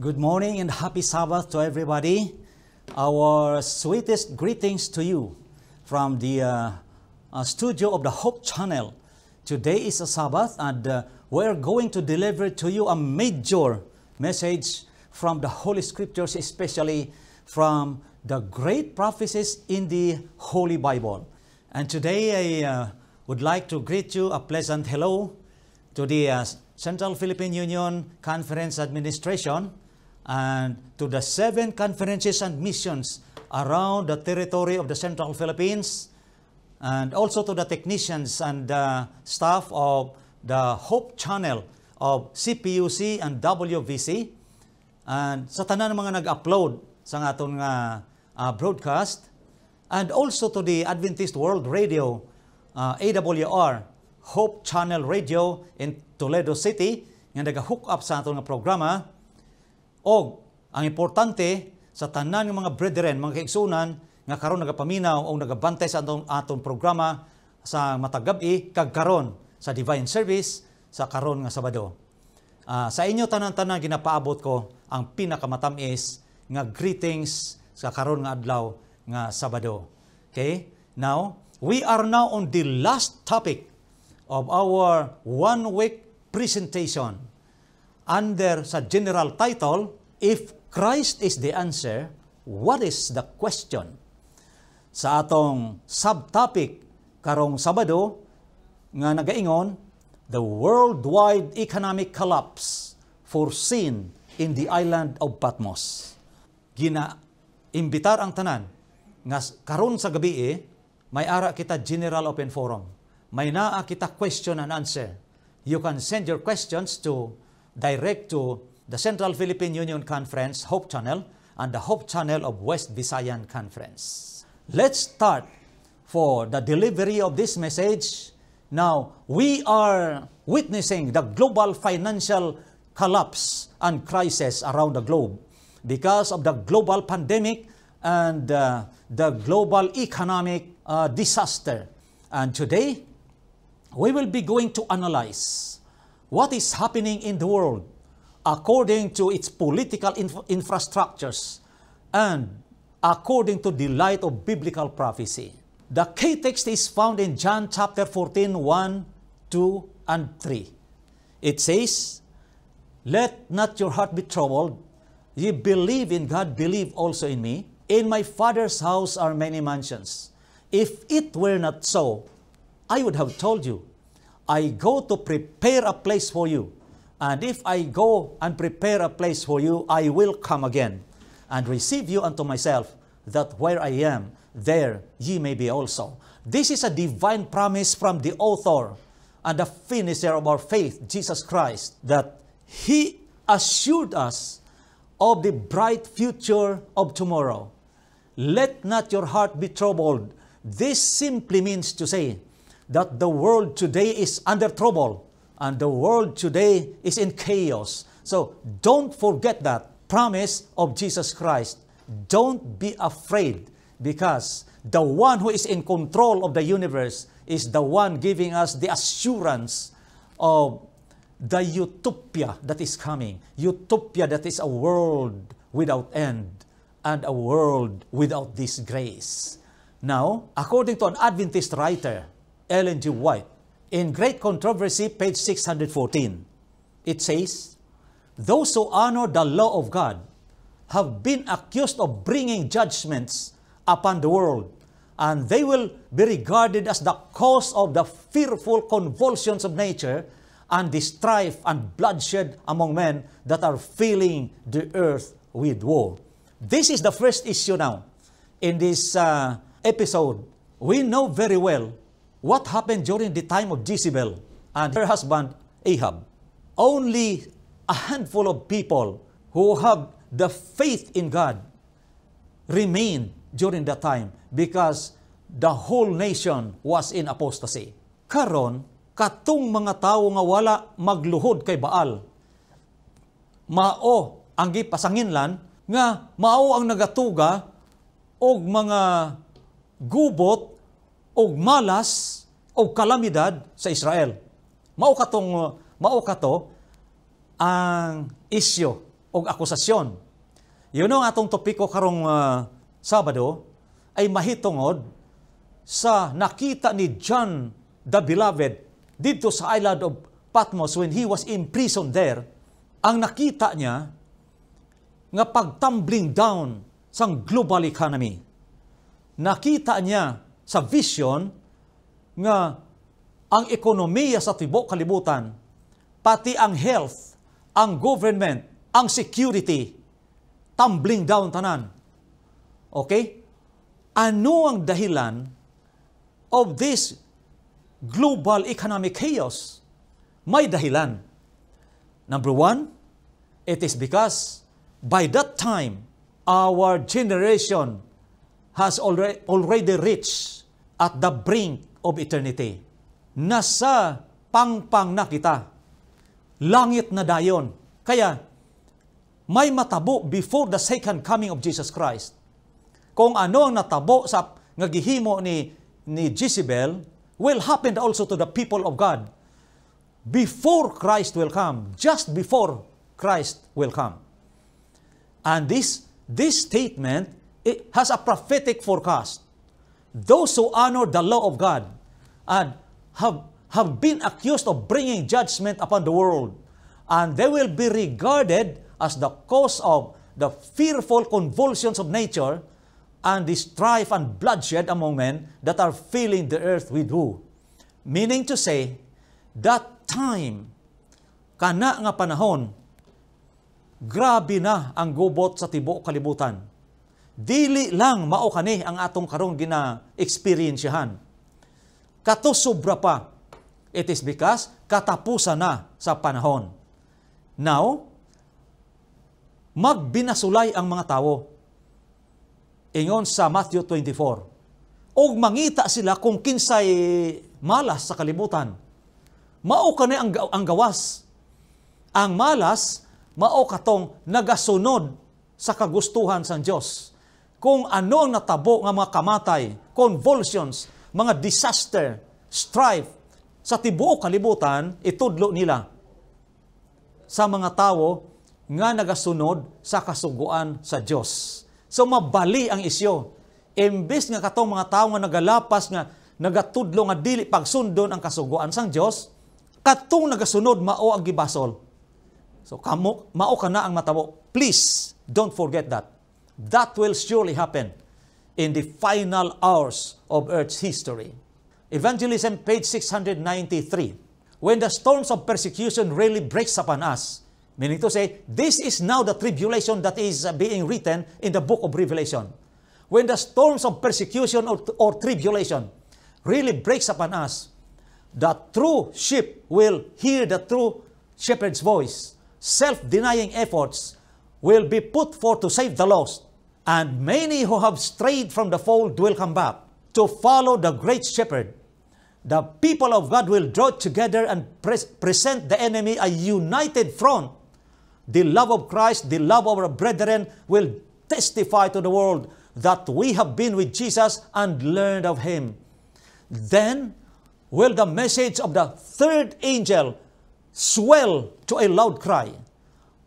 Good morning and happy Sabbath to everybody. Our sweetest greetings to you from the uh, uh, studio of the Hope Channel. Today is a Sabbath and uh, we're going to deliver to you a major message from the Holy Scriptures, especially from the great prophecies in the Holy Bible. And today I uh, would like to greet you a pleasant hello to the uh, Central Philippine Union Conference Administration and to the seven conferences and missions around the territory of the Central Philippines, and also to the technicians and uh, staff of the Hope Channel of CPUC and WVC, and sa tanan mga nag-upload sa aton nga uh, broadcast, and also to the Adventist World Radio, uh, AWR, Hope Channel Radio in Toledo City, nga nag-hook up sa aton nga programa, o ang importante sa tanan ng mga brethren, mga kaigsunan nga karon nagapaminaw o nagabantay sa atong aton programa sa matagabi kag karon sa divine service sa karon nga Sabado. Uh, sa inyo tanan-tanan ginapaabot ko ang pinakamatamis nga greetings sa karon nga adlaw nga Sabado. Okay? Now, we are now on the last topic of our one week presentation under sa general title, If Christ is the answer, what is the question? Sa atong subtopic karong Sabado nga nagaingon, the worldwide economic collapse foreseen in the island of Patmos. Gina imbitar ang tanan nga karon sa gabi eh, may ara kita general open forum. May naa kita question and answer. You can send your questions to direct to the Central Philippine Union Conference Hope Channel and the Hope Channel of West Visayan Conference. Let's start for the delivery of this message. Now, we are witnessing the global financial collapse and crisis around the globe because of the global pandemic and uh, the global economic uh, disaster. And today, we will be going to analyze what is happening in the world according to its political inf- infrastructures and according to the light of biblical prophecy. The key text is found in John chapter 14, 1, 2, and 3. It says, Let not your heart be troubled. Ye believe in God, believe also in me. In my Father's house are many mansions. If it were not so, I would have told you, I go to prepare a place for you. And if I go and prepare a place for you, I will come again and receive you unto myself, that where I am, there ye may be also. This is a divine promise from the author and the finisher of our faith, Jesus Christ, that He assured us of the bright future of tomorrow. Let not your heart be troubled. This simply means to say that the world today is under trouble and the world today is in chaos. So don't forget that promise of Jesus Christ. Don't be afraid because the one who is in control of the universe is the one giving us the assurance of the utopia that is coming. Utopia that is a world without end and a world without disgrace. Now, according to an Adventist writer, Ellen G. White, in Great Controversy, page 614, it says, Those who honor the law of God have been accused of bringing judgments upon the world, and they will be regarded as the cause of the fearful convulsions of nature and the strife and bloodshed among men that are filling the earth with woe. This is the first issue now. In this uh, episode, we know very well what happened during the time of Jezebel and her husband Ahab. Only a handful of people who have the faith in God remained during that time because the whole nation was in apostasy. Karon, katong mga tao nga wala magluhod kay Baal, mao ang gipasanginlan nga mao ang nagatuga og mga gubot og malas og kalamidad sa Israel. Mao katong mao kato ang isyo o akusasyon. Yun ang atong topiko karong uh, Sabado ay mahitungod sa nakita ni John the Beloved dito sa island of Patmos when he was imprisoned there. Ang nakita niya nga pagtumbling down sa global economy. Nakita niya sa vision nga ang ekonomiya sa tibok kalibutan, pati ang health, ang government, ang security, tumbling down tanan. Okay? Ano ang dahilan of this global economic chaos? May dahilan. Number one, it is because by that time, our generation has already, already reached at the brink of eternity nasa pangpang na kita. Langit na dayon. Kaya, may matabo before the second coming of Jesus Christ. Kung ano ang natabo sa ngagihimo ni, ni Jezebel, will happen also to the people of God before Christ will come, just before Christ will come. And this, this statement it has a prophetic forecast. Those who honor the law of God and have, have been accused of bringing judgment upon the world, and they will be regarded as the cause of the fearful convulsions of nature and the strife and bloodshed among men that are filling the earth with who? Meaning to say, that time, kana nga panahon, grabe na ang gubot sa tibo kalibutan. Dili lang mao kani ang atong karong gina-experiensyahan Kato sobra pa. It is because katapusan na sa panahon. Now, magbinasulay ang mga tao. Ingon sa Matthew 24. O mangita sila kung kinsay malas sa kalibutan. Mao kani ang, ang gawas. Ang malas, mao katong nagasunod sa kagustuhan sa Dios. Kung ano ang natabo nga mga kamatay, convulsions, mga disaster, strife, sa tibuok kalibutan, itudlo nila sa mga tao nga nagasunod sa kasuguan sa Dios. So mabali ang isyo. Imbes nga katong mga tao nga nagalapas nga nagatudlo nga dili pagsundon ang kasuguan sang Dios, katong nagasunod mao ang gibasol. So kamo mao kana ang matabo. Please don't forget that. That will surely happen in the final hours of Earth's history. Evangelism, page 693. When the storms of persecution really breaks upon us, meaning to say, this is now the tribulation that is uh, being written in the book of Revelation. When the storms of persecution or, or tribulation really breaks upon us, the true sheep will hear the true shepherd's voice. Self-denying efforts will be put forth to save the lost and many who have strayed from the fold will come back to follow the great shepherd. The people of God will draw together and pre- present the enemy a united front. The love of Christ, the love of our brethren will testify to the world that we have been with Jesus and learned of Him. Then will the message of the third angel swell to a loud cry,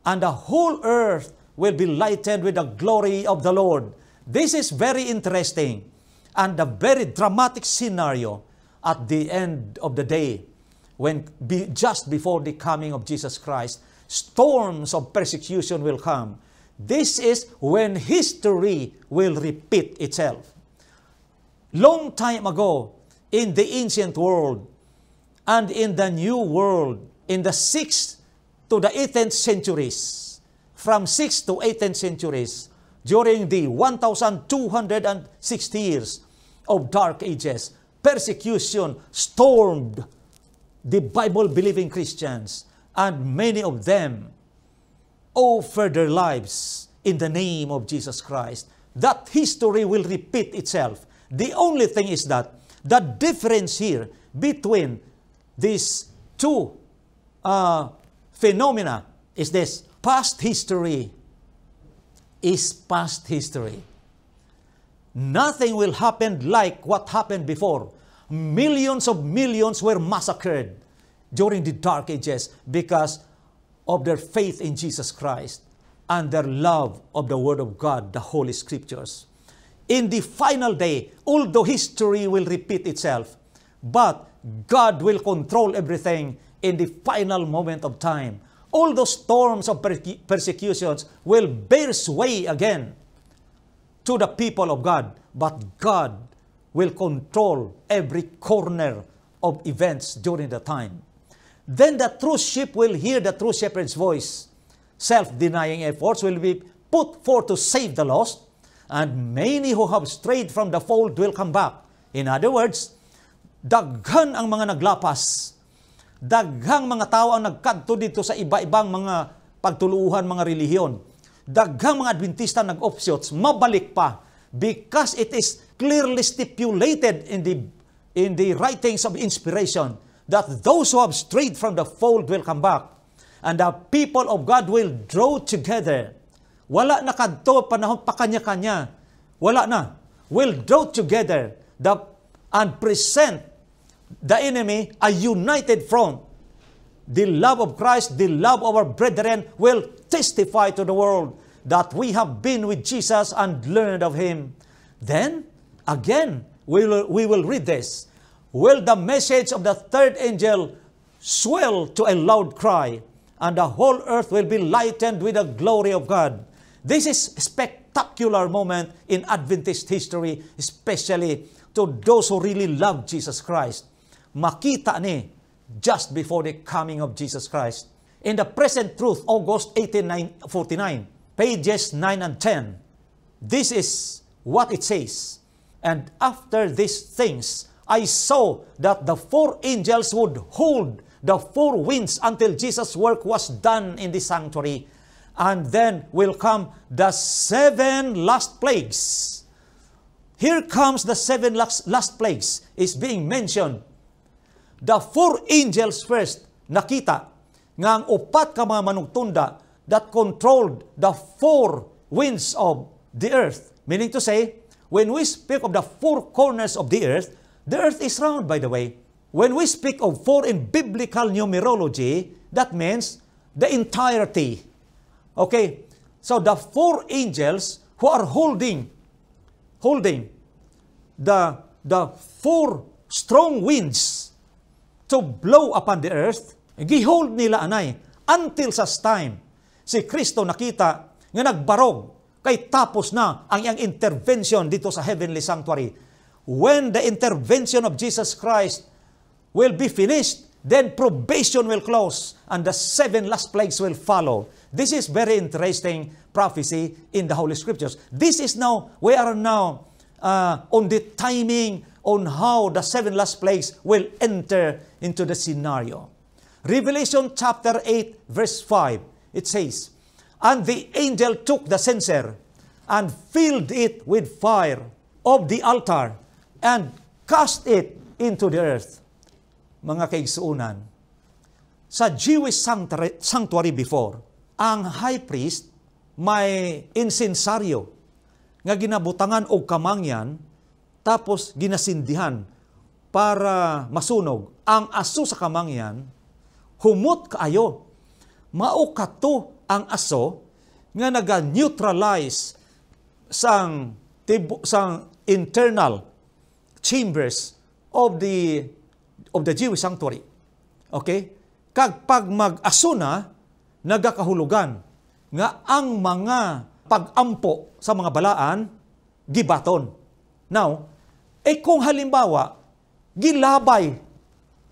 and the whole earth will be lighted with the glory of the Lord. This is very interesting and a very dramatic scenario at the end of the day when be, just before the coming of Jesus Christ, storms of persecution will come. This is when history will repeat itself. Long time ago, in the ancient world and in the new world, in the 6th to the 18th centuries, from 6th to 18th centuries during the 1,260 years of dark ages. Persecution stormed the Bible-believing Christians and many of them offered their lives in the name of Jesus Christ. That history will repeat itself. The only thing is that the difference here between these two uh, phenomena is this past history is past history. Nothing will happen like what happened before. Millions of millions were massacred during the dark ages because of their faith in Jesus Christ. and their love of the Word of God, the Holy Scriptures. In the final day, although history will repeat itself, but God will control everything in the final moment of time. All those storms of persecutions will bear sway again to the people of God, but God will control every corner of events during the time. Then the true sheep will hear the true shepherd's voice. Self-denying efforts will be put forth to save the lost, and many who have strayed from the fold will come back. In other words, daghan ang mga naglapas, daghang mga tao ang nagkadto dito sa iba-ibang mga pagtuluhan, mga relihiyon. Daghang mga Adventista nag-offshoots, mabalik pa because it is clearly stipulated in the in the writings of inspiration that those who have strayed from the fold will come back and the people of God will draw together. Wala na kadto panahon pa kanya-kanya. Wala na. Will draw together the, and present the enemy a united front. The love of Christ, the love of our brethren will testify to the world that we have been with Jesus and learned of Him. Then, again, we will, we will read this. Will the message of the third angel swell to a loud cry, and the whole earth will be lightened with the glory of God. This is a spectacular moment in Adventist history, especially to those who really love Jesus Christ makita ni just before the coming of Jesus Christ. In the present truth, August 1849, pages 9 and 10, this is what it says. And after these things, I saw that the four angels would hold the four winds until Jesus' work was done in the sanctuary. And then will come the seven last plagues. Here comes the seven last, last plagues is being mentioned the four angels first nakita nga ang upat ka mga manugtunda that controlled the four winds of the earth. Meaning to say, when we speak of the four corners of the earth, the earth is round, by the way. When we speak of four in biblical numerology, that means the entirety. Okay, so the four angels who are holding, holding the, the four strong winds to blow upon the earth, gihold nila anay, until sa time, si Kristo nakita nga nagbarog, kay tapos na ang iyang intervention dito sa heavenly sanctuary. When the intervention of Jesus Christ will be finished, then probation will close and the seven last plagues will follow. This is very interesting prophecy in the Holy Scriptures. This is now, we are now uh, on the timing on how the seven last plagues will enter into the scenario. Revelation chapter 8, verse 5, it says, And the angel took the censer and filled it with fire of the altar and cast it into the earth. Mga kaigsuunan, sa Jewish sanctuary before, ang high priest may insensaryo nga ginabutangan og kamangyan tapos ginasindihan para masunog. Ang aso sa kamangyan, humot kaayo. Mao kato ang aso nga naga-neutralize sang sang internal chambers of the of the Jewish sanctuary. Okay? Kag pag mag-aso na, nagakahulugan nga ang mga pag-ampo sa mga balaan gibaton. Now, eh kung halimbawa, gilabay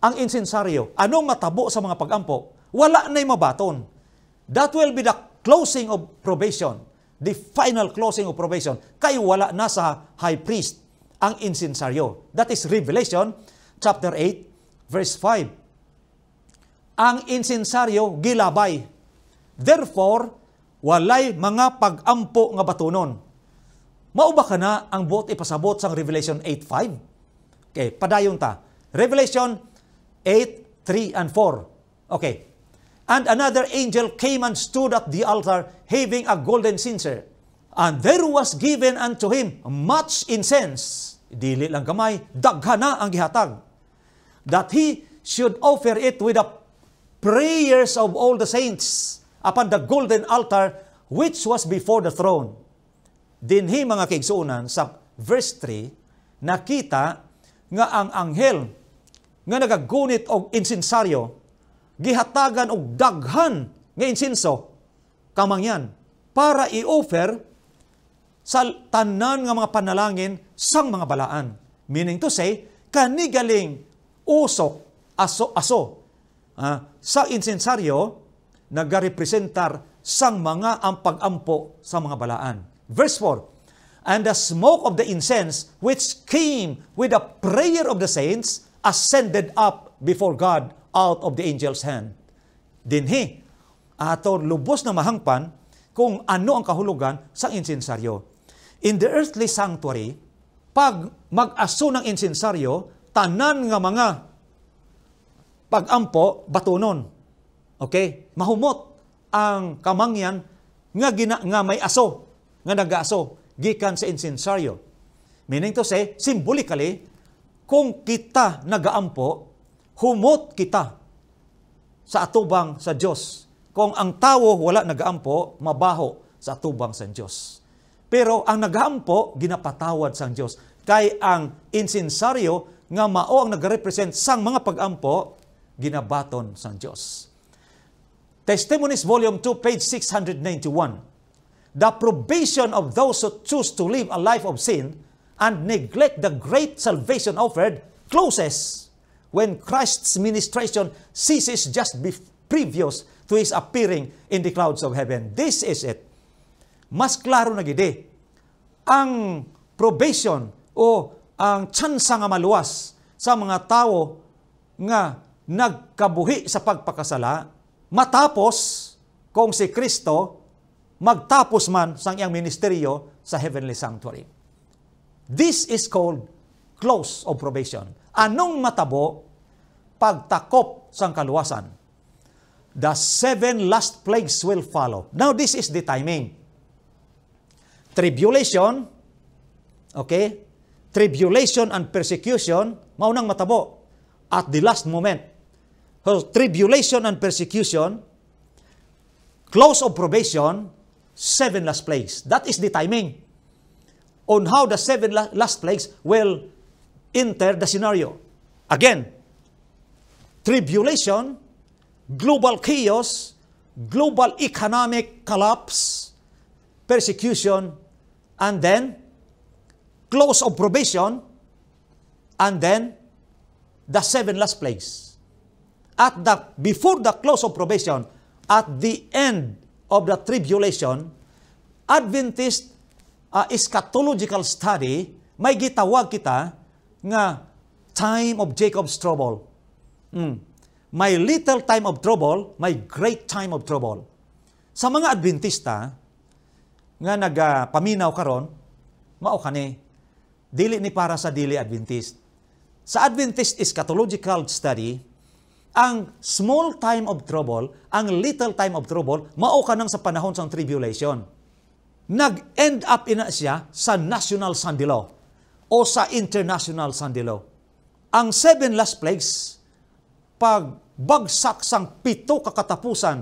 ang insensaryo, anong matabo sa mga pagampo? Wala na'y mabaton. That will be the closing of probation. The final closing of probation. Kay wala na sa high priest ang insensaryo. That is Revelation chapter 8 verse 5. Ang insensaryo gilabay. Therefore, walay mga pagampo nga batunon Mauba ka na ang buot ipasabot sa Revelation 8.5? Okay, padayon ta. Revelation 8, 3 and 4. Okay. And another angel came and stood at the altar, having a golden censer. And there was given unto him much incense. Dili lang kamay, daghana ang gihatag. That he should offer it with the prayers of all the saints upon the golden altar which was before the throne. Dinhi mga kaigsuunan sa verse 3, nakita nga ang anghel nga nagagunit og insensaryo gihatagan og daghan nga insinso kamangyan para i-offer sa tanan nga mga panalangin sang mga balaan. Meaning to say, kanigaling usok aso aso uh, sa insensaryo nagarepresentar sang mga ang pag-ampo sa mga balaan. Verse 4, And the smoke of the incense which came with the prayer of the saints ascended up before God out of the angel's hand. Dinhi, ato lubos na mahangpan kung ano ang kahulugan sa insensaryo. In the earthly sanctuary, pag mag-aso ng insensaryo, tanan nga mga pag-ampo, batunon. Okay? Mahumot ang kamangyan nga, gina, nga may aso, nga nag-aso, gikan sa insensaryo. Meaning to say, symbolically, kung kita nagaampo, humot kita sa atubang sa Diyos. Kung ang tao wala nagaampo, mabaho sa atubang sa Diyos. Pero ang nagaampo, ginapatawad sang Diyos. Kay ang insensaryo nga mao ang nagrepresent sang mga pagampo, ginabaton sang Diyos. Testimonies Volume 2, page 691. The probation of those who choose to live a life of sin and neglect the great salvation offered closes when Christ's ministration ceases just previous to His appearing in the clouds of heaven. This is it. Mas klaro na gidi. Ang probation o ang tsansa nga maluwas sa mga tao nga nagkabuhi sa pagpakasala matapos kung si Kristo magtapos man sang iyang ministeryo sa heavenly sanctuary. This is called close of probation. Anong matabo? Pagtakop sang kaluwasan. The seven last plagues will follow. Now, this is the timing. Tribulation, okay? Tribulation and persecution, maunang matabo at the last moment. So, tribulation and persecution, close of probation, seven last plagues. That is the timing on how the seven last plagues will enter the scenario. Again, tribulation, global chaos, global economic collapse, persecution, and then close of probation, and then the seven last plagues. At the before the close of probation, at the end of the tribulation, Adventist uh, eschatological study, may gitawag kita nga time of Jacob's trouble. Mm. May little time of trouble, may great time of trouble. Sa mga Adventista, nga nagapaminaw karon, mao kani dili ni para sa dili Adventist. Sa Adventist eschatological study, ang small time of trouble, ang little time of trouble, mao kanang sa panahon sang tribulation nag-end up ina siya sa national law o sa international law. Ang seven last plagues, pagbagsak sang pito kakatapusan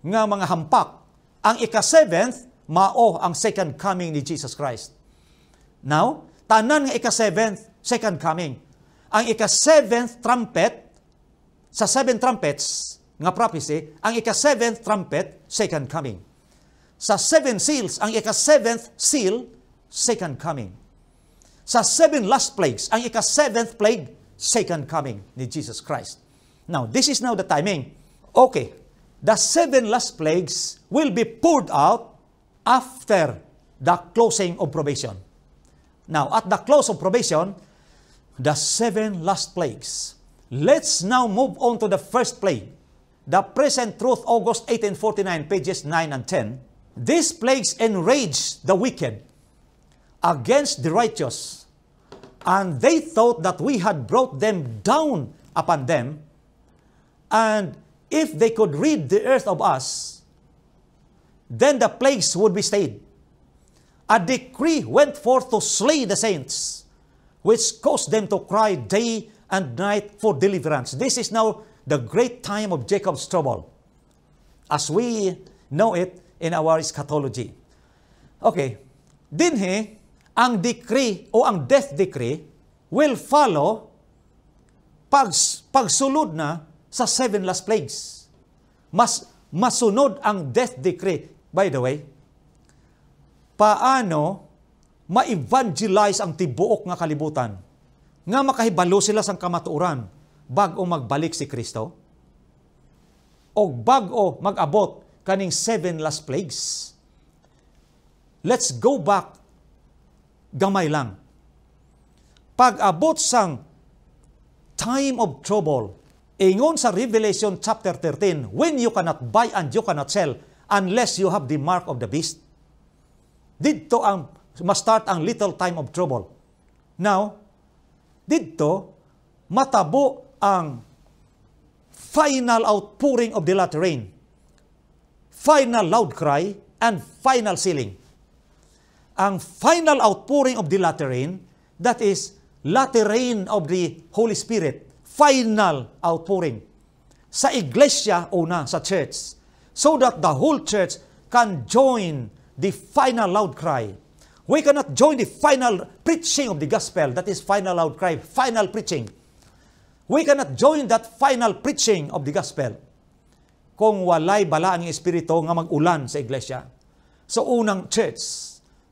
nga mga hampak, ang ika-seventh, mao ang second coming ni Jesus Christ. Now, tanan nga ika-seventh, second coming. Ang ika-seventh trumpet, sa seven trumpets nga prophecy, ang ika-seventh trumpet, second coming sa seven seals, ang ika-seventh seal, second coming. Sa seven last plagues, ang ika-seventh plague, second coming ni Jesus Christ. Now, this is now the timing. Okay, the seven last plagues will be poured out after the closing of probation. Now, at the close of probation, the seven last plagues. Let's now move on to the first plague. The present truth, August 1849, pages 9 and 10. These plagues enraged the wicked against the righteous, and they thought that we had brought them down upon them, and if they could rid the earth of us, then the plagues would be stayed. A decree went forth to slay the saints, which caused them to cry day and night for deliverance. This is now the great time of Jacob's trouble. As we know it, in our eschatology. Okay, dinhi, ang decree o ang death decree will follow pag, pagsulod na sa seven last plagues. Mas masunod ang death decree. By the way, paano ma-evangelize ang tibuok nga kalibutan nga makahibalo sila sang kamatuoran bago magbalik si Kristo o bago mag-abot kaning seven last plagues. Let's go back gamay lang. Pag-abot sang time of trouble, ingon sa Revelation chapter 13, when you cannot buy and you cannot sell unless you have the mark of the beast. Dito ang ma-start ang little time of trouble. Now, dito, matabo ang final outpouring of the latter final loud cry, and final sealing. Ang final outpouring of the latter that is, latter of the Holy Spirit, final outpouring sa iglesia una, sa church, so that the whole church can join the final loud cry We cannot join the final preaching of the gospel, that is final outcry, final preaching. We cannot join that final preaching of the gospel kung walay balaan ng Espiritu nga mag-ulan sa iglesia. So unang church,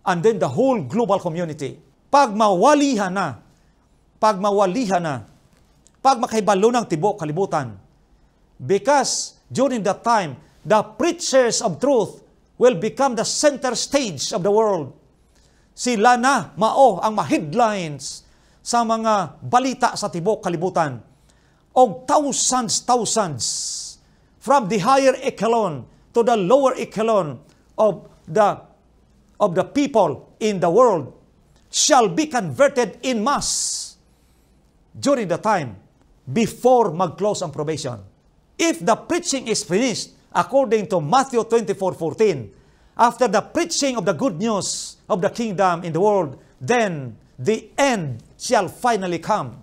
and then the whole global community. Pag mawalihan na, pag mawalihan na, pag makahibalo ng tibok kalibutan, because during that time, the preachers of truth will become the center stage of the world sila na mao ang ma-headlines sa mga balita sa tibok kalibutan. Og thousands, thousands from the higher echelon to the lower echelon of the of the people in the world shall be converted in mass during the time before mag-close ang probation. If the preaching is finished according to Matthew 24:14, after the preaching of the good news of the kingdom in the world, then the end shall finally come.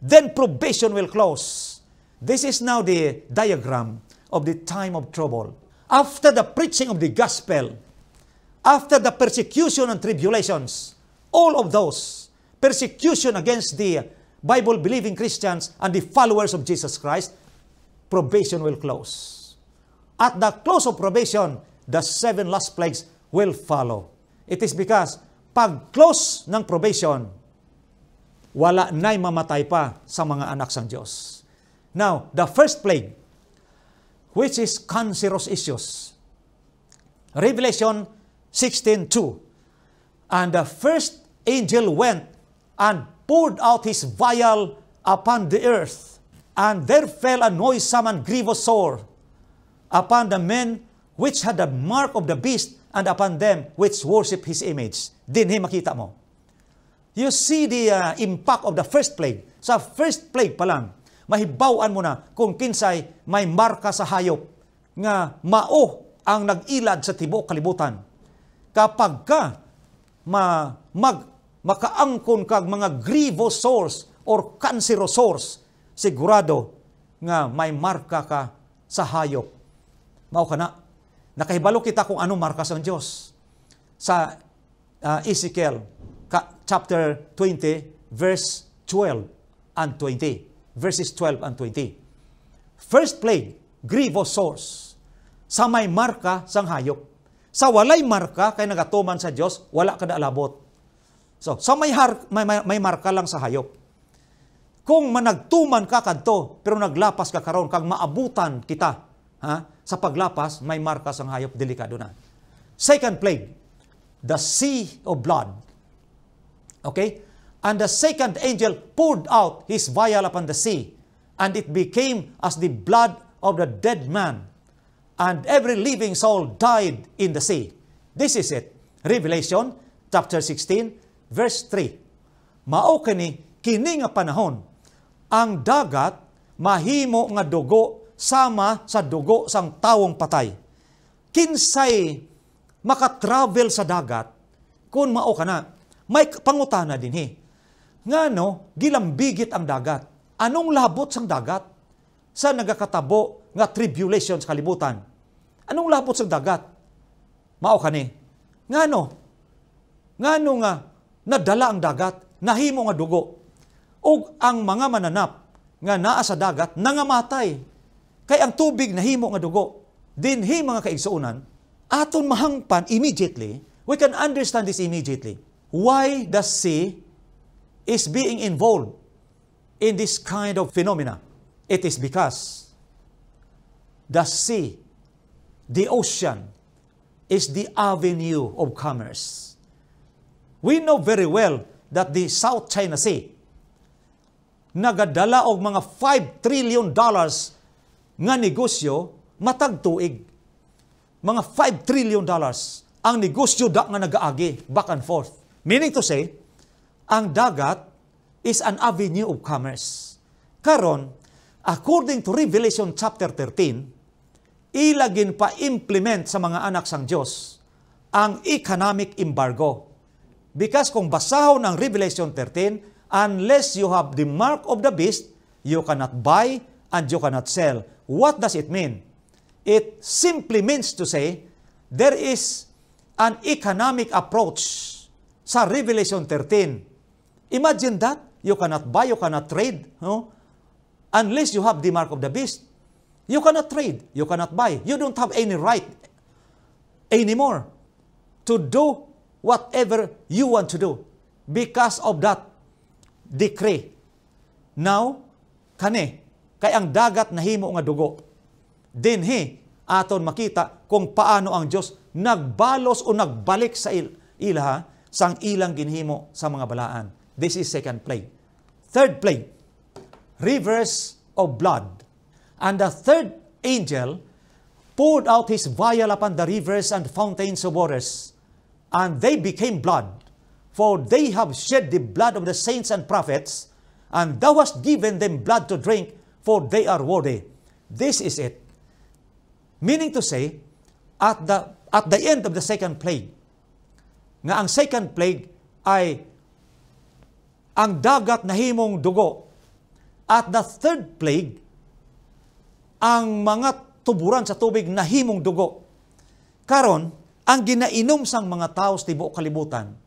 Then probation will close. This is now the diagram of the time of trouble. After the preaching of the gospel, after the persecution and tribulations, all of those, persecution against the Bible believing Christians and the followers of Jesus Christ, probation will close. At the close of probation, the seven last plagues will follow. It is because pag close ng probation, wala na'y mamatay pa sa mga anak sang Diyos. Now, the first plague, which is cancerous issues. Revelation 16.2 And the first angel went and poured out his vial upon the earth, and there fell a noisome and grievous sore upon the men which had the mark of the beast and upon them which worship his image. Dinhi makita mo. You see the uh, impact of the first plague. Sa first plague pa lang, mahibawan mo na kung kinsay may marka sa hayop nga mao ang nag-ilad sa tibok kalibutan. Kapag ka ma, mag, makaangkon kag mga grievous sores or cancerous sores, sigurado nga may marka ka sa hayop. Mao ka na, Nakahibalo kita kung ano markas ng Diyos. Sa uh, Ezekiel chapter 20, verse 12 and 20. Verses 12 and 20. First plague, grievous source. Sa may marka sang hayop. Sa walay marka kay nagatuman sa Dios, wala kada alabot. So, sa may, har, may, may, may marka lang sa hayop. Kung managtuman ka kadto pero naglapas ka karon kag maabutan kita, ha? Sa paglapas, may markas ang hayop, delikado na. Second plague, the sea of blood. Okay? And the second angel poured out his vial upon the sea, and it became as the blood of the dead man. And every living soul died in the sea. This is it. Revelation chapter 16, verse 3. Mao kini kini nga panahon ang dagat mahimo nga dugo sama sa dugo sang tawong patay. Kinsay makatravel sa dagat, kung mao ka na, may pangutana din he. Nga no, gilambigit ang dagat. Anong labot sang dagat? Sa nagakatabo nga tribulation sa kalibutan. Anong labot sang dagat? Mao kani. Ngano? Ngano nga nadala ang dagat, nahimo nga dugo. Ug ang mga mananap nga naa sa dagat nangamatay. Kay ang tubig nahimo nga dugo. Dinhi mga kaigsuunan, aton mahangpan immediately, we can understand this immediately. Why the sea is being involved in this kind of phenomena? It is because the sea, the ocean, is the avenue of commerce. We know very well that the South China Sea nagadala og mga 5 trillion dollars nga negosyo matag tuig. Mga 5 trillion dollars ang negosyo da nga nagaagi back and forth. Meaning to say, ang dagat is an avenue of commerce. Karon, according to Revelation chapter 13, ilagin pa implement sa mga anak sang Dios ang economic embargo. Because kung basahon ang Revelation 13, unless you have the mark of the beast, you cannot buy and you cannot sell. What does it mean? It simply means to say, there is an economic approach sa Revelation 13. Imagine that. You cannot buy, you cannot trade, no? unless you have the mark of the beast. You cannot trade, you cannot buy. You don't have any right anymore to do whatever you want to do because of that decree. Now, kani, kay ang dagat nahimo nga dugo. Dinhi, aton makita kung paano ang Diyos nagbalos o nagbalik sa il ilaha sang ilang ginhimo sa mga balaan. This is second plague. Third plague, rivers of blood. And the third angel poured out his vial upon the rivers and fountains of waters, and they became blood. For they have shed the blood of the saints and prophets, and thou hast given them blood to drink, for they are worthy. This is it. Meaning to say, at the, at the end of the second plague, nga ang second plague ay ang dagat na himong dugo. At the third plague, ang mga tuburan sa tubig na himong dugo. Karon, ang ginainom sang mga tao sa tibuok kalibutan,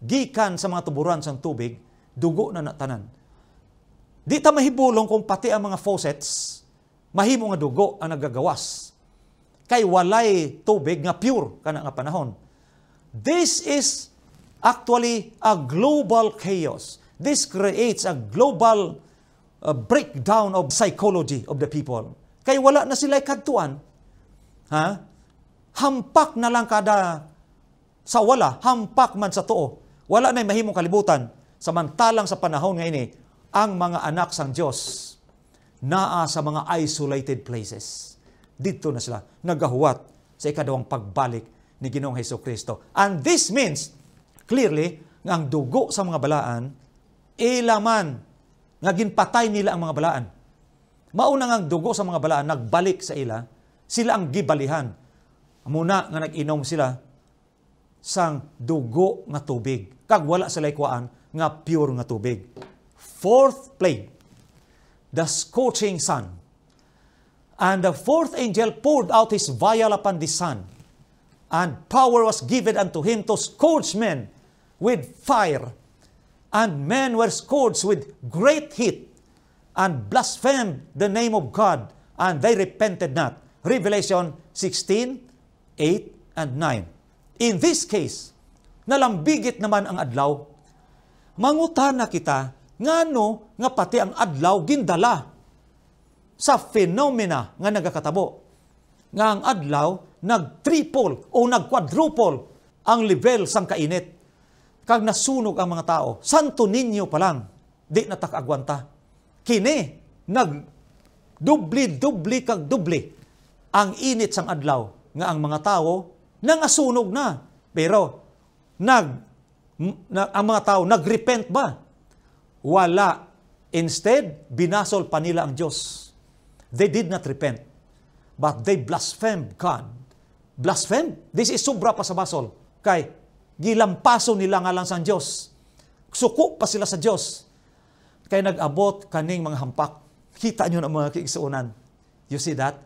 gikan sa mga tuburan sang tubig, dugo na natanan. Di ta mahibulong kung pati ang mga faucets, mahimo nga dugo ang nagagawas. Kay walay tubig nga pure kana nga panahon. This is actually a global chaos. This creates a global uh, breakdown of psychology of the people. Kay wala na sila kadtuan. Ha? Hampak na lang kada sa wala, hampak man sa tuo. Wala na mahimong kalibutan. Samantalang sa panahon ngayon eh, ang mga anak sang Diyos naa sa mga isolated places. Dito na sila nagahuwat sa ikadawang pagbalik ni Ginoong Heso Kristo. And this means, clearly, nga ang dugo sa mga balaan, ilaman, nga ginpatay nila ang mga balaan. Mauna nga dugo sa mga balaan, nagbalik sa ila, sila ang gibalihan. Muna nga nag-inom sila sang dugo nga tubig. Kag wala sila kuan nga pure nga tubig. Fourth plague, the scorching sun. And the fourth angel poured out his vial upon the sun, and power was given unto him to scourge men with fire. And men were scourged with great heat and blasphemed the name of God, and they repented not. Revelation 16, 8, and 9. In this case, nalambigit naman ang adlaw. Mangutana kita, ngano nga pati ang adlaw gindala sa phenomena nga nagakatabo. Nga ang adlaw nag-triple o nag-quadruple ang level sang kainit. Kag nasunog ang mga tao, santo ninyo pa lang, di natakagwanta kini nag dubli-dubli kag dubli ang init sang adlaw nga ang mga tao nangasunog na. Pero nag na, ang mga tao nagrepent ba? Wala. Instead, binasol pa nila ang Diyos. They did not repent. But they blasphemed God. Blaspheme? This is sobra pa sa basol. Kay, gilampaso nila nga lang sa Diyos. Suko pa sila sa Diyos kay nag-abot kaning mga hampak. Kita nyo na mga kiigsuunan. You see that?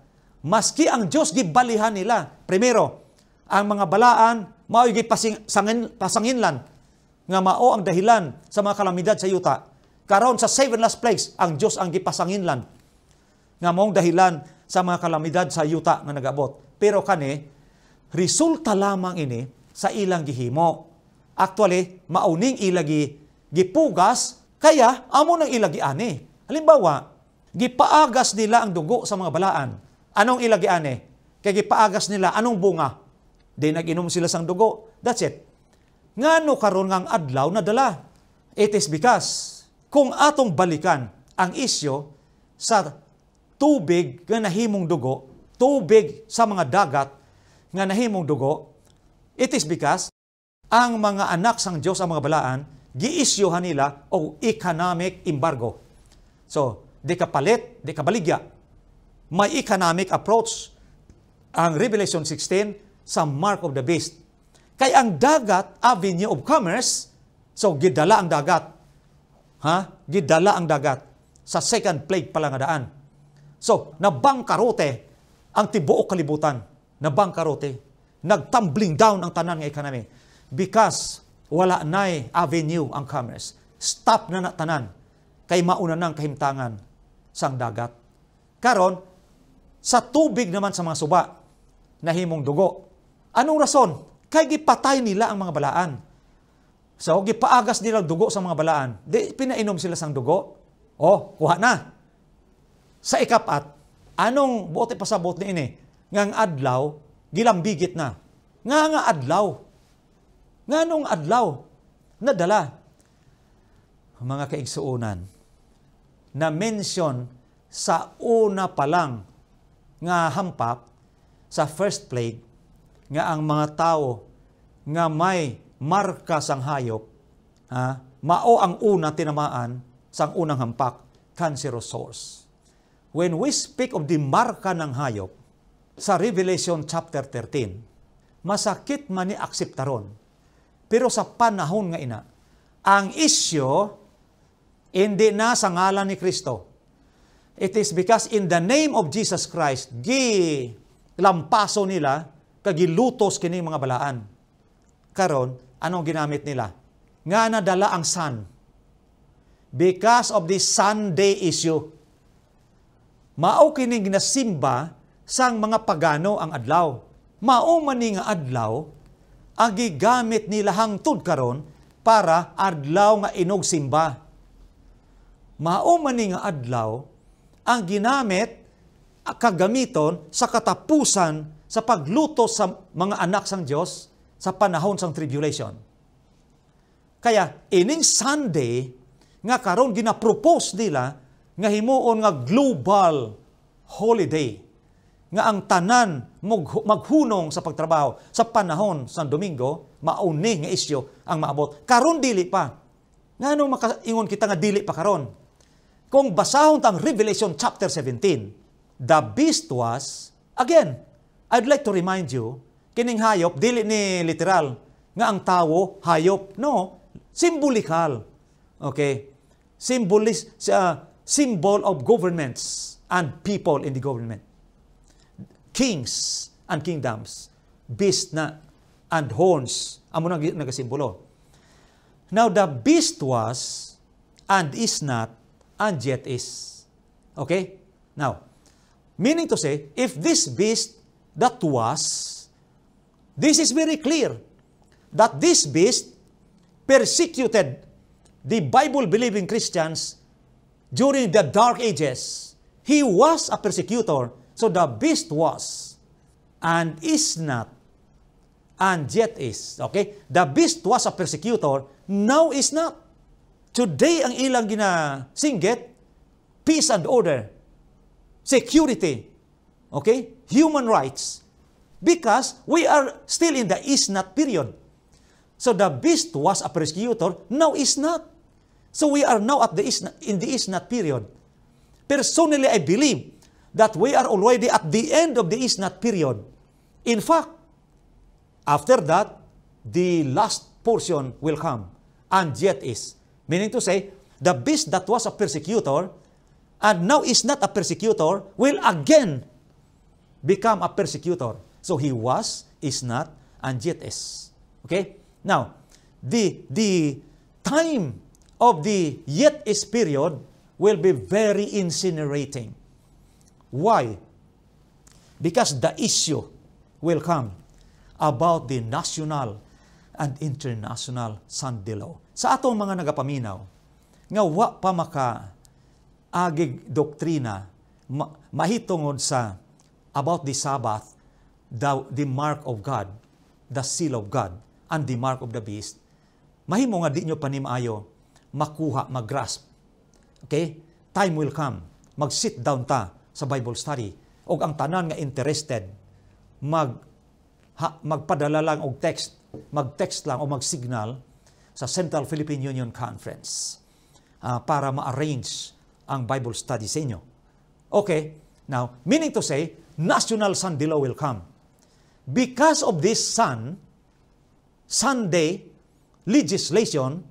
Maski ang Diyos gibalihan nila. Primero, ang mga balaan, mao pasing, sangin, pasanginlan, nga mao ang dahilan sa mga kalamidad sa yuta. Karon sa seven last plagues, ang Dios ang gipasanginlan nga maong dahilan sa mga kalamidad sa yuta nga nagabot. Pero kani, resulta lamang ini sa ilang gihimo. Actually, mauning ilagi gipugas, kaya amo nang ilagi ani. Halimbawa, gipaagas nila ang dugo sa mga balaan. Anong ilagi ani? Kaya gipaagas nila, anong bunga? Di nag-inom sila sang dugo. That's it. Ngano karon ngang adlaw na dala? It is because kung atong balikan ang isyo sa tubig nga nahimong dugo, tubig sa mga dagat nga nahimong dugo, it is because ang mga anak sang Dios ang mga balaan, giisyuhan nila o economic embargo. So, di ka palit, di ka baligya. May economic approach ang Revelation 16 sa mark of the beast. Kay ang dagat, avenue of commerce, so gidala ang dagat. Ha? Gidala ang dagat sa second plague pala nga daan. So, nabangkarote ang tibuok kalibutan. Nabangkarote. Nagtumbling down ang tanan nga economy. Because wala na avenue ang commerce. Stop na na tanan. Kay mauna nang kahimtangan sang dagat. Karon, sa tubig naman sa mga suba, nahimong dugo. Anong rason? Kay gipatay nila ang mga balaan. So, gipaagas nila dugo sa mga balaan. Di, pinainom sila sang dugo. Oh, kuha na sa ikapat, anong buot pasabot ni ini? Nga ang adlaw, gilambigit na. Nga nga adlaw. Nga nung adlaw, nadala. Mga kaigsuunan, na mention sa una pa lang nga hampak sa first plague nga ang mga tao nga may marka sang hayop ha, mao ang una tinamaan sang unang hampak cancerous source when we speak of the marka ng hayop sa Revelation chapter 13, masakit man ni akseptaron. Pero sa panahon nga ina, ang isyo hindi na sa ngalan ni Kristo. It is because in the name of Jesus Christ, gi lampaso nila, kagilutos kini mga balaan. Karon, anong ginamit nila? Nga nadala ang sun. Because of the Sunday issue mao kini ginasimba sang mga pagano ang adlaw. Mao man nga adlaw ang gigamit nila hangtod karon para adlaw nga inog simba. Mao man nga adlaw ang ginamit kagamiton sa katapusan sa pagluto sa mga anak sang Dios sa panahon sang tribulation. Kaya ining Sunday nga karon ginapropose nila nga himuon nga global holiday nga ang tanan maghunong sa pagtrabaho sa panahon sa Domingo mauni nga isyo ang maabot. Karon dili pa. Ngano makaingon kita nga dili pa karon? Kung basahon tang Revelation chapter 17 the beast was again I'd like to remind you kining hayop dili ni literal nga ang tawo hayop no symbolikal okay symbolis sa symbol of governments and people in the government. Kings and kingdoms, beast na and horns, amo nang nagasimbolo. Now the beast was and is not and yet is. Okay? Now, meaning to say, if this beast that was, this is very clear that this beast persecuted the Bible-believing Christians during the dark ages, he was a persecutor. So the beast was and is not and yet is. Okay? The beast was a persecutor, now is not. Today ang ilang ginasinggit, peace and order, security, okay? Human rights. Because we are still in the is not period. So the beast was a persecutor, now is not. So we are now at the isnat, in the isnat period. Personally, I believe that we are already at the end of the isnat period. In fact, after that, the last portion will come, and yet is. Meaning to say, the beast that was a persecutor and now is not a persecutor will again become a persecutor. So he was, is not, and yet is. Okay? Now, the, the time of the yet is period will be very incinerating. Why? Because the issue will come about the national and international sandilaw. Sa atong mga nagapaminaw, nga wa pa maka agig doktrina ma- mahitungod sa about the Sabbath, the, the mark of God, the seal of God, and the mark of the beast, mahimo nga di nyo panimaayo makuha, mag-grasp. Okay? Time will come. Mag-sit down ta sa Bible study. O ang tanan nga interested, mag, ha, magpadala lang og text, mag-text lang o mag-signal sa Central Philippine Union Conference uh, para ma-arrange ang Bible study sa inyo. Okay, now, meaning to say, national Sunday law will come. Because of this sun, Sunday legislation,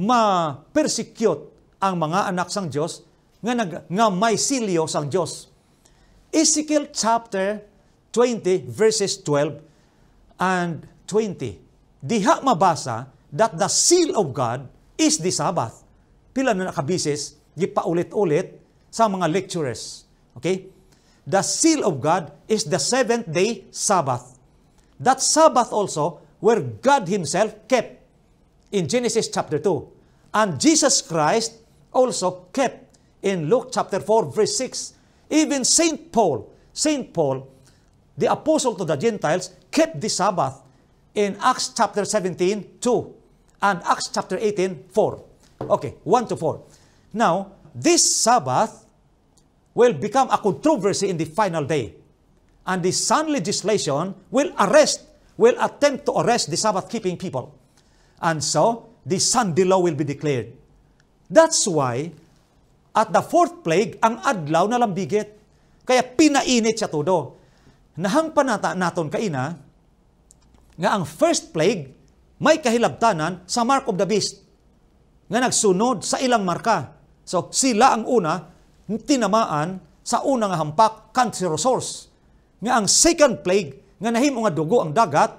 ma-persecute ang mga anak sang Diyos nga, nag, nga may silyo sang Diyos. Ezekiel chapter 20 verses 12 and 20. Diha mabasa that the seal of God is the Sabbath. Pila na nakabisis, gipaulit-ulit sa mga lecturers. Okay? The seal of God is the seventh day Sabbath. That Sabbath also where God Himself kept in Genesis chapter 2. And Jesus Christ also kept in Luke chapter 4 verse 6. Even Saint Paul, Saint Paul, the apostle to the Gentiles, kept the Sabbath in Acts chapter 17, 2 and Acts chapter 18, 4. Okay, 1 to 4. Now, this Sabbath will become a controversy in the final day. And the Sun legislation will arrest, will attempt to arrest the Sabbath-keeping people. And so, the Sunday law will be declared. That's why, at the fourth plague, ang adlaw na lambigit. Kaya pinainit siya todo. Nahang panata naton kaina, nga ang first plague, may kahilabtanan sa mark of the beast nga nagsunod sa ilang marka. So, sila ang una, tinamaan sa unang hampak, cancerosaurs. Nga ang second plague, nga nahimo nga dugo ang dagat,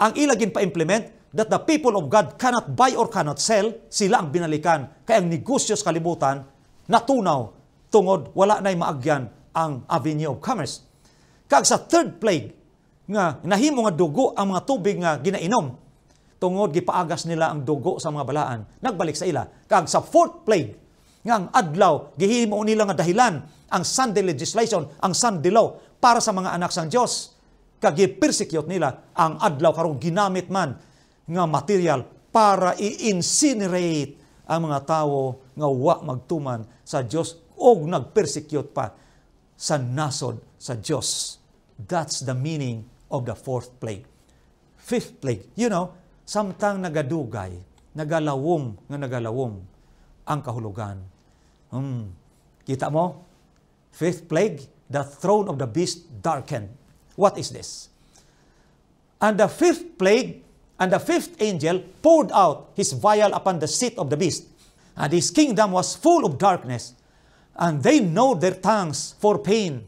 ang ilagin pa-implement that the people of God cannot buy or cannot sell, sila ang binalikan. Kaya ang negosyo sa kalibutan, natunaw, tungod, wala na'y maagyan ang avenue of commerce. Kag sa third plague, nga nahimo nga dugo ang mga tubig nga ginainom, tungod gipaagas nila ang dugo sa mga balaan, nagbalik sa ila. Kag sa fourth plague, nga ang adlaw, gihimo nila nga dahilan, ang Sunday legislation, ang Sunday law, para sa mga anak sang Dios Kag persecute nila, ang adlaw karong ginamit man nga material para i-incinerate ang mga tao nga wa magtuman sa Dios og nagpersecute pa sa nasod sa Dios. That's the meaning of the fourth plague. Fifth plague, you know, samtang nagadugay, nagalawom nga nagalawom ang kahulugan. Hmm. Kita mo? Fifth plague, the throne of the beast darkened. What is this? And the fifth plague, and the fifth angel poured out his vial upon the seat of the beast, and his kingdom was full of darkness, and they gnawed their tongues for pain,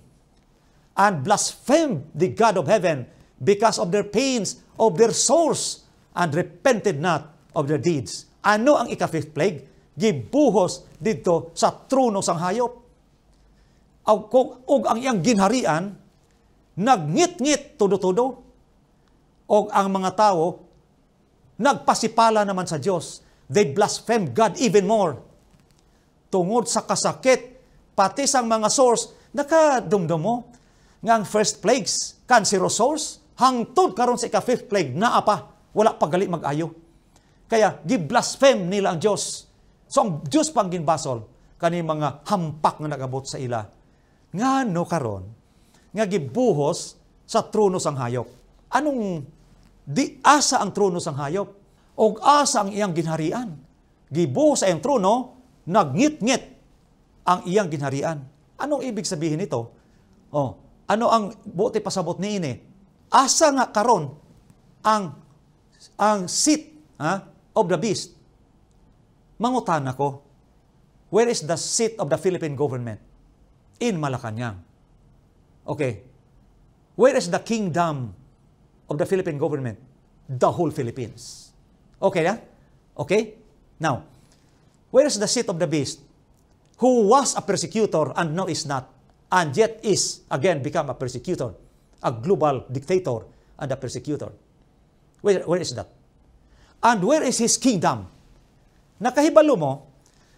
and blasphemed the God of heaven because of their pains of their souls, and repented not of their deeds. Ano ang ika-fifth plague? Gibuhos dito sa trono sang hayop. Og, og ang iyang ginharian, nagngit-ngit tudo-tudo. O ang mga tao, nagpasipala naman sa Diyos. They blaspheme God even more. Tungod sa kasakit, pati sa mga source, nakadumdum mo nga ang first plagues, cancerosaurs, hangtod karon sa ika-fifth plague, naa pa, wala pa gali mag-ayo. Kaya, gi-blaspheme nila ang Diyos. So, ang Diyos pang ginbasol, kani mga hampak nga nagabot sa ila. Nga no karon, nga gibuhos sa trono sang hayop. Anong di asa ang trono sang hayop? O asa ang iyang ginharian? Gibuhos sa iyang trono, nagngit-ngit ang iyang ginharian. Anong ibig sabihin nito? Oh, ano ang buti pasabot ni ini? Asa nga karon ang ang seat ha, of the beast? Mangutan ako, where is the seat of the Philippine government? In Malacanang. Okay. Where is the kingdom of the Philippine government? The whole Philippines. Okay na? Okay? Now, where is the seat of the beast? Who was a persecutor and now is not, and yet is again become a persecutor, a global dictator and a persecutor. Where, where is that? And where is his kingdom? Nakahibalo mo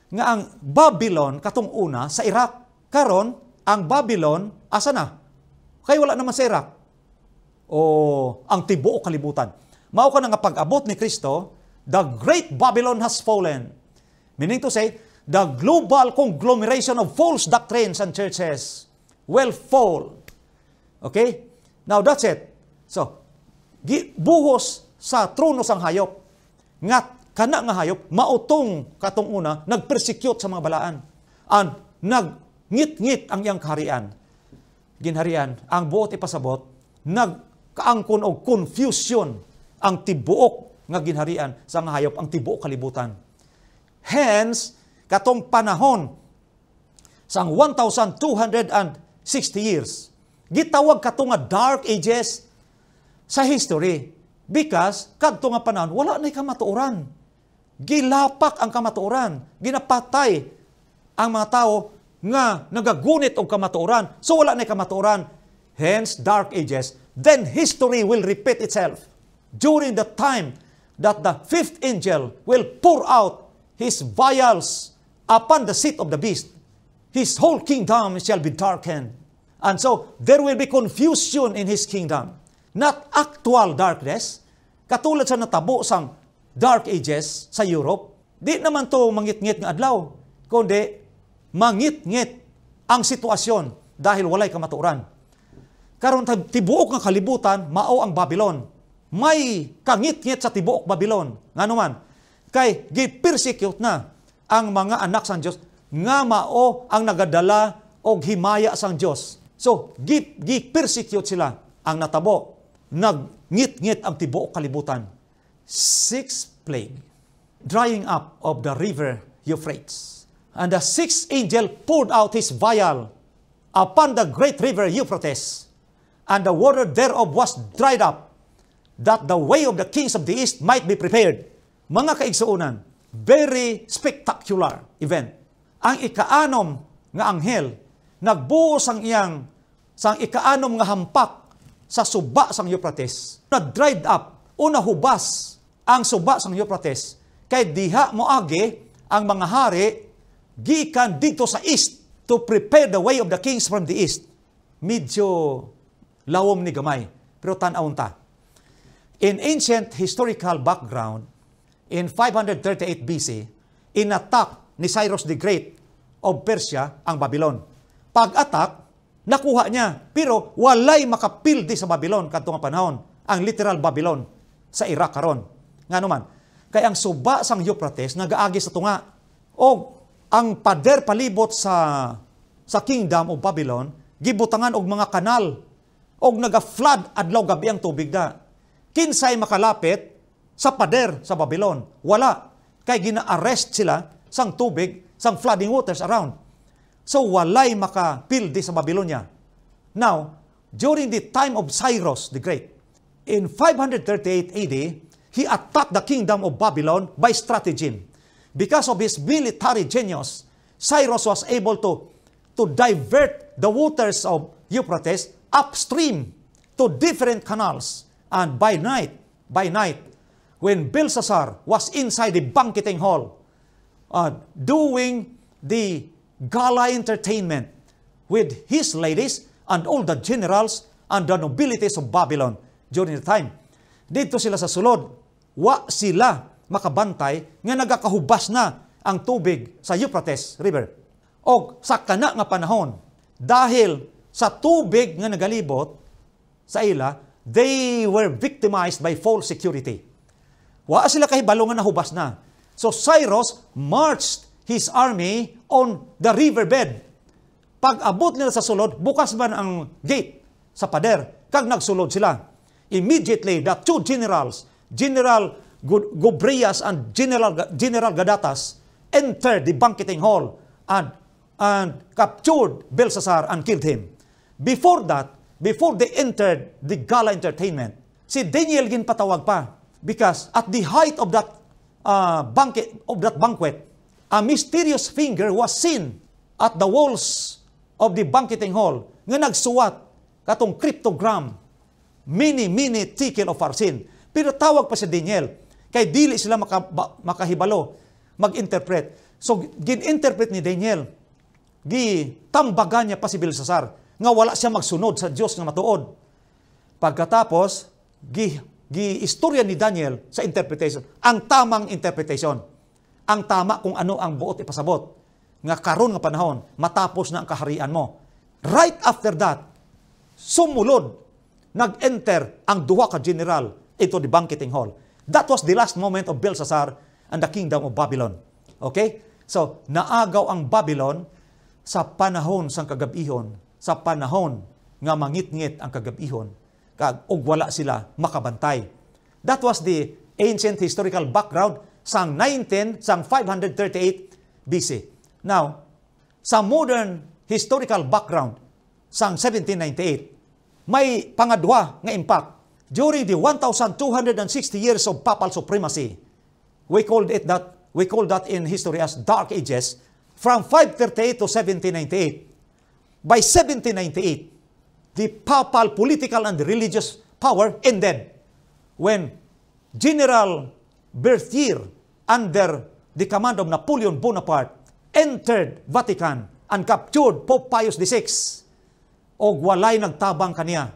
nga ang Babylon katong una sa Iraq. Karon ang Babylon asa na? Kay wala naman sa Iraq. O ang tibuok kalibutan. Mao ka na nga pag-abot ni Kristo, the great Babylon has fallen. Meaning to say, the global conglomeration of false doctrines and churches will fall. Okay? Now that's it. So, buhos sa trono sang hayop. Ngat kana nga hayop mautong katong una nagpersecute sa mga balaan. And nagngit-ngit ang iyang kaharian. Ginharian ang buot ipasabot nagkaangkon og confusion ang tibuok nga ginharian sa nga hayop ang tibuok kalibutan. Hence, katong panahon sang 1,260 years, gitawag kato nga dark ages sa history because kadto nga panahon wala na kamatuoran. Gilapak ang kamatuoran, ginapatay ang mga tao nga nagagunit og kamatuoran. So wala na kamatuoran. Hence dark ages. Then history will repeat itself during the time that the fifth angel will pour out his vials upon the seat of the beast. His whole kingdom shall be darkened. And so, there will be confusion in his kingdom. Not actual darkness, katulad sa natabo sang dark ages sa Europe. Di naman to mangit-ngit nga adlaw, kundi mangit-ngit ang sitwasyon dahil walay kamaturan. Karon tibuok nga kalibutan, mao ang Babylon. May kangit-ngit sa tibuok Babylon. Nga naman, kay gi-persecute na ang mga anak sang Dios nga mao ang nagadala og himaya sang Dios. So, gi, gi-persecute sila ang natabo. Nagngit-ngit ang tibuok kalibutan. Six plague. Drying up of the river Euphrates. And the sixth angel poured out his vial upon the great river Euphrates. And the water thereof was dried up, that the way of the kings of the east might be prepared. Mga kaigsuunan, very spectacular event. Ang ikaanom nga anghel, nagbuo sang iyang sang ikaanom nga hampak sa suba sang Euphrates. Na dried up o nahubas ang suba sang Euphrates. Kay diha moagi ang mga hari gikan dito sa east to prepare the way of the kings from the east. Medyo lawom ni gamay. Pero tan-awon ta. In ancient historical background, in 538 BC, inattack ni Cyrus the Great of Persia ang Babylon. Pag-attack, nakuha niya. Pero walay makapildi sa Babylon kadto nga panahon, ang literal Babylon sa Iraq karon. Nga naman, kay ang suba sang Euphrates nagaagi sa tunga. O ang pader palibot sa sa kingdom of Babylon gibutangan og mga kanal og naga-flood adlaw gabi ang tubig da. Kinsay makalapit sa pader sa Babylon? Wala. Kay gina-arrest sila sang tubig, sang flooding waters around. So walay makapildi sa Babylonia. Now, during the time of Cyrus the Great, in 538 AD, he attacked the kingdom of Babylon by stratagem. Because of his military genius, Cyrus was able to, to divert the waters of Euphrates upstream to different canals. And by night, by night, when Belshazzar was inside the banqueting hall, uh, doing the gala entertainment with his ladies and all the generals and the nobilities of Babylon during the time. Dito sila sa sulod, wa sila makabantay nga nagakahubas na ang tubig sa Euphrates River. O sa kana nga panahon, dahil sa tubig nga nagalibot sa ila, they were victimized by false security. Wa sila kahibalo nga nahubas na. So Cyrus marched his army on the riverbed. Pag abot nila sa sulod, bukas man ang gate sa pader. Kag nagsulod sila. Immediately, the two generals, General Gobrias and General, General Gadatas, entered the banqueting hall and, and captured Belshazzar and killed him. Before that, before they entered the gala entertainment, si Daniel ginpatawag pa because at the height of that uh, banquet of that banquet a mysterious finger was seen at the walls of the banqueting hall nga nagsuwat katong cryptogram mini mini ticket of our sin pero tawag pa si Daniel. Kay dili sila maka, makahibalo mag-interpret. So gin-interpret ni Daniel gi tambagan niya pa si Belsasar nga wala siya magsunod sa Dios nga matuod. Pagkatapos gi gi ni Daniel sa interpretation. Ang tamang interpretation. Ang tama kung ano ang buot ipasabot. Nga karon nga panahon matapos na ang kaharian mo. Right after that sumulod nag-enter ang duha ka general. Into the banqueting hall. That was the last moment of Belshazzar and the kingdom of Babylon. Okay? So naagaw ang Babylon sa panahon sang kagabihon sa panahon nga mangit-ngit ang kagabihon. Kag og wala sila makabantay. That was the ancient historical background sang 19 sang 538 BC. Now, sa modern historical background sang 1798, may pangadwa nga impact during the 1260 years of papal supremacy. We called it that we call that in history as dark ages from 538 to 1798. By 1798, the papal political and religious power ended when General Berthier, under the command of Napoleon Bonaparte, entered Vatican and captured Pope Pius VI. O walay nagtabang kaniya.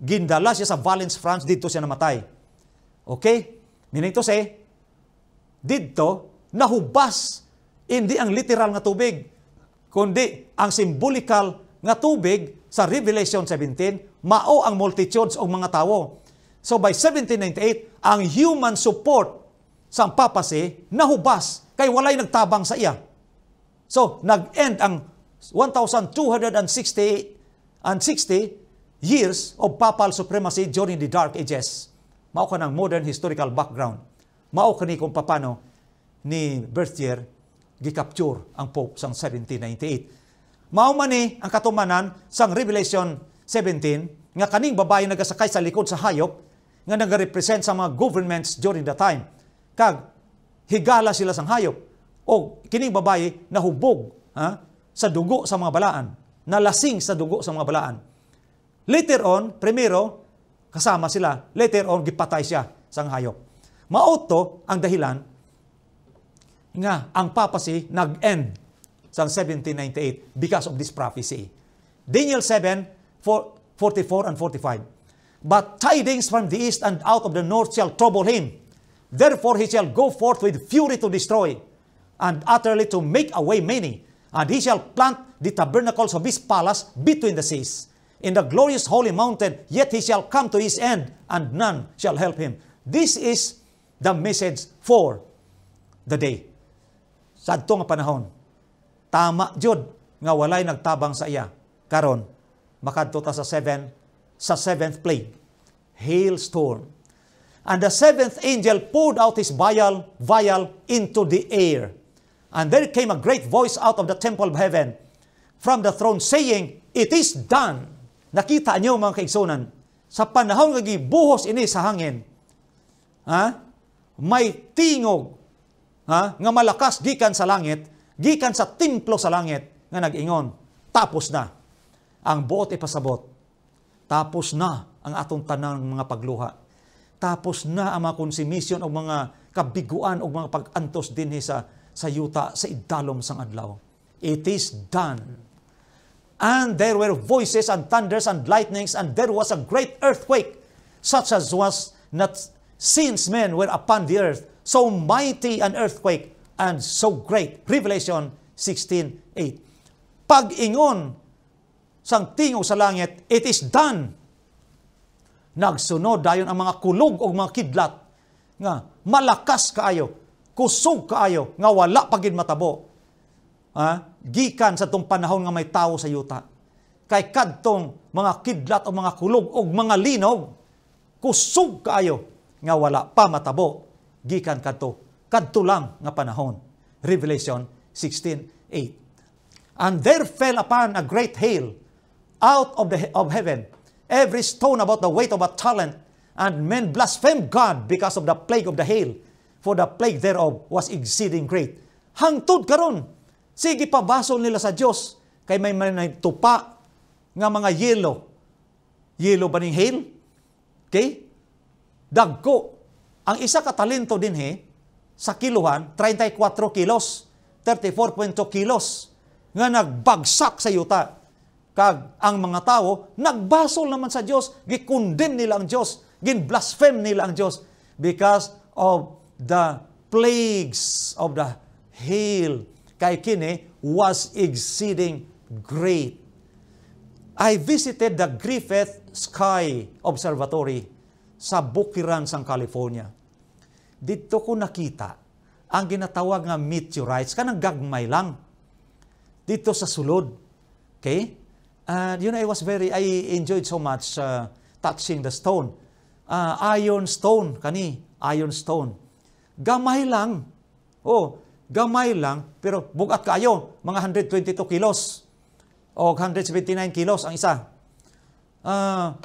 Gindala siya sa Valence, France, dito siya namatay. Okay? Meaning to say, dito, nahubas, hindi ang literal nga tubig, kundi ang symbolical nga tubig sa Revelation 17, mao ang multitudes o mga tawo. So by 1798, ang human support sa papacy nahubas kay walay nagtabang sa iya. So nag-end ang 1260 and 60 years of papal supremacy during the Dark Ages. Mao ka ng modern historical background. Mao kani kung papano ni Berthier gicapture ang Pope sang 1798. Mao man ni ang katumanan sang Revelation 17 nga kaning babae nagasakay sa likod sa hayop nga nagarepresent sa mga governments during the time. Kag higala sila sang hayop o kining babae nahubog ha, sa dugo sa mga balaan, nalasing sa dugo sa mga balaan. Later on, primero, kasama sila. Later on, gipatay siya sang hayop. Mauto ang dahilan nga ang papacy nag-end sa 1798 because of this prophecy. Daniel 7, 44 and 45. But tidings from the east and out of the north shall trouble him. Therefore he shall go forth with fury to destroy, and utterly to make away many. And he shall plant the tabernacles of his palace between the seas. In the glorious holy mountain, yet he shall come to his end, and none shall help him. This is the message for the day. Sa nga panahon, tama jud nga walay nagtabang sa iya karon makadto ta sa 7 sa seventh plague hailstorm and the seventh angel poured out his vial vial into the air and there came a great voice out of the temple of heaven from the throne saying it is done nakita niyo mga kaigsunan sa panahon nga gibuhos ini sa hangin ha may tingog ha nga malakas gikan sa langit gikan sa templo sa langit nga nag-ingon, tapos na ang buot ipasabot. Tapos na ang atong tanang mga pagluha. Tapos na ang mga konsumisyon o mga kabiguan o mga pag-antos din sa sa yuta sa idalom sang adlaw. It is done. And there were voices and thunders and lightnings and there was a great earthquake such as was not since men were upon the earth. So mighty an earthquake and so great. Revelation 16.8 Pag-ingon sang tingog sa langit, it is done. Nagsunod dayon ang mga kulog o mga kidlat nga malakas kaayo, kusog kaayo, nga wala pagid matabo. Ha? Gikan sa tong panahon nga may tawo sa yuta. Kay kadtong mga kidlat o mga kulog o mga linog, kusog kaayo, nga wala pa matabo. Gikan kadto kadto lang nga panahon. Revelation 16:8. And there fell upon a great hail out of the of heaven every stone about the weight of a talent and men blasphemed God because of the plague of the hail, for the plague thereof was exceeding great. Hangtod karon. Sige pabasol nila sa Dios kay may tupa nga mga yelo. Yelo ba ning hail? Okay? Dagko. Ang isa ka talento din he, sa kiluhan, 34 kilos, 34.2 kilos, nga nagbagsak sa yuta. Kag ang mga tao, nagbasol naman sa Diyos, gikundem nila ang Diyos, gin-blaspheme nila ang Diyos because of the plagues of the hail kay kini was exceeding great. I visited the Griffith Sky Observatory sa Bukiran, San California. Dito ko nakita ang ginatawag nga meteorites, kanang gagmay lang. Dito sa sulod. Okay? And you know, I was very, I enjoyed so much uh, touching the stone. Uh, iron stone, kani, iron stone. Gamay lang. Oh, gamay lang, pero bugat kayo, mga 122 kilos. O 179 kilos ang isa. Uh,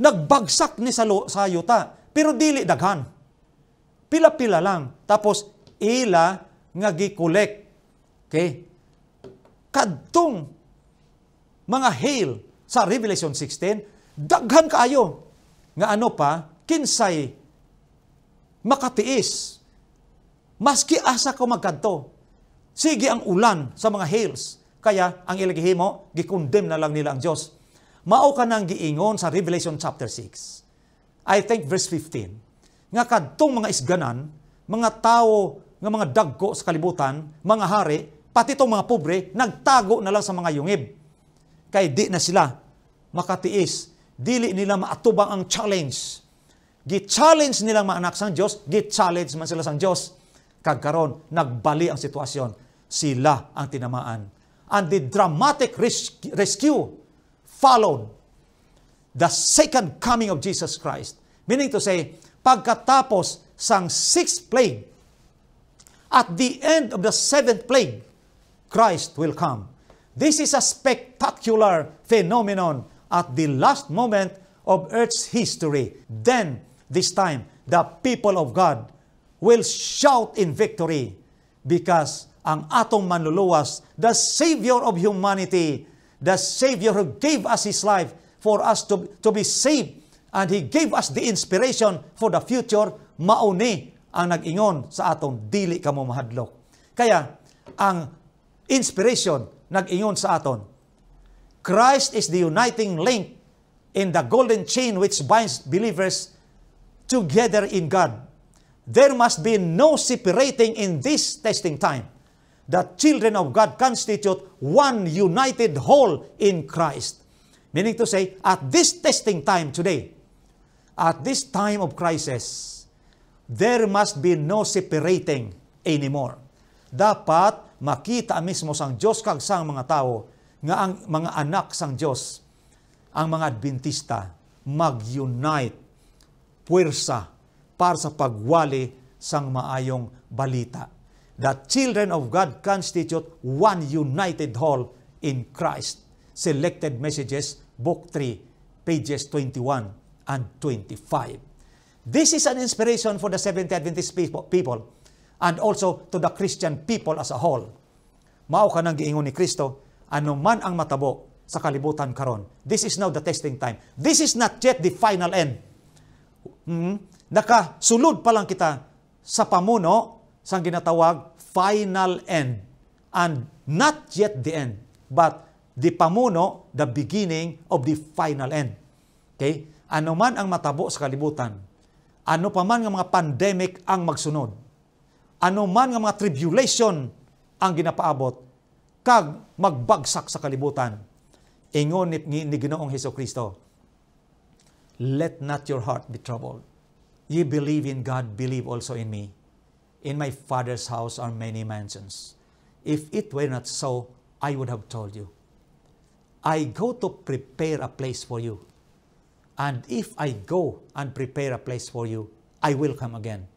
nagbagsak ni sa, sa yuta, pero dili daghan. Pila-pila lang. Tapos, ila nga gikolek. Okay? Kadtong mga hail sa Revelation 16, daghan kaayo. Nga ano pa, kinsay makatiis. Maski asa ko magkadto. Sige ang ulan sa mga hails. Kaya ang ilagihimo, gikondem na lang nila ang Diyos. Mao ka nang giingon sa Revelation chapter 6. I think verse 15. Nga kadtong mga isganan, mga tao nga mga dagko sa kalibutan, mga hari, pati itong mga pobre, nagtago na lang sa mga yungib. Kay di na sila makatiis. Dili nila maatubang ang challenge. Gi-challenge nila mga anak sang Diyos, gi-challenge man sila sang Diyos. Kagkaron, nagbali ang sitwasyon. Sila ang tinamaan. And the dramatic rescue followed the second coming of Jesus Christ. Meaning to say, pagkatapos sang sixth plague, at the end of the seventh plague, Christ will come. This is a spectacular phenomenon at the last moment of Earth's history. Then, this time, the people of God will shout in victory because ang atong manluluwas, the Savior of humanity, the Savior who gave us His life for us to, to be saved. And He gave us the inspiration for the future. Mauni ang nag-ingon sa aton, dili ka mo mahadlok. Kaya, ang inspiration nag-ingon sa aton, Christ is the uniting link in the golden chain which binds believers together in God. There must be no separating in this testing time the children of God constitute one united whole in Christ. Meaning to say, at this testing time today, at this time of crisis, there must be no separating anymore. Dapat makita mismo sang Diyos kag sang mga tao nga ang mga anak sang Diyos, ang mga Adventista, mag-unite, puwersa para sa pagwali sang maayong balita the children of God constitute one united whole in Christ. Selected Messages, Book 3, pages 21 and 25. This is an inspiration for the Seventh Adventist people and also to the Christian people as a whole. Mao ka nang giingon ni Kristo, ano man ang matabo sa kalibutan karon. This is now the testing time. This is not yet the final end. Hmm? Nakasulod pa lang kita sa pamuno sang ginatawag final end and not yet the end but the pamuno the beginning of the final end. Okay? Ano man ang matabo sa kalibutan ano pa man nga mga pandemic ang magsunod ano man nga mga tribulation ang ginapaabot kag magbagsak sa kalibutan. Ingon ni, ni Ginoong Hesus Kristo let not your heart be troubled ye believe in God believe also in me In my Father's house are many mansions. If it were not so, I would have told you. I go to prepare a place for you. And if I go and prepare a place for you, I will come again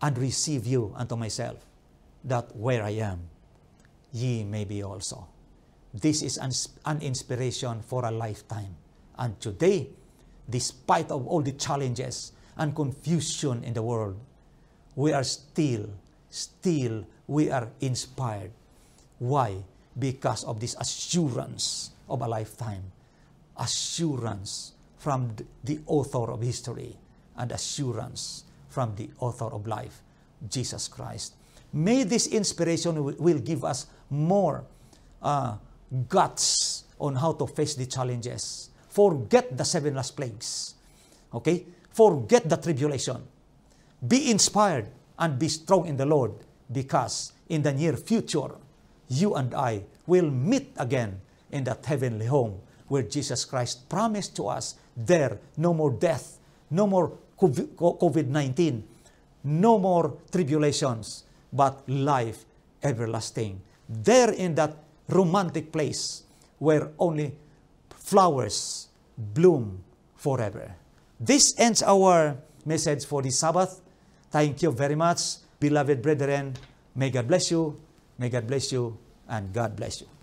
and receive you unto myself, that where I am, ye may be also. This is an, an inspiration for a lifetime. And today, despite of all the challenges and confusion in the world, we are still, still, we are inspired. Why? Because of this assurance of a lifetime. Assurance from the author of history and assurance from the author of life, Jesus Christ. May this inspiration will give us more uh, guts on how to face the challenges. Forget the seven last plagues. Okay? Forget the tribulation. Be inspired and be strong in the Lord because in the near future, you and I will meet again in that heavenly home where Jesus Christ promised to us there no more death, no more COVID 19, no more tribulations, but life everlasting. There in that romantic place where only flowers bloom forever. This ends our message for this Sabbath. Thank you very much, beloved brethren. May God bless you, may God bless you, and God bless you.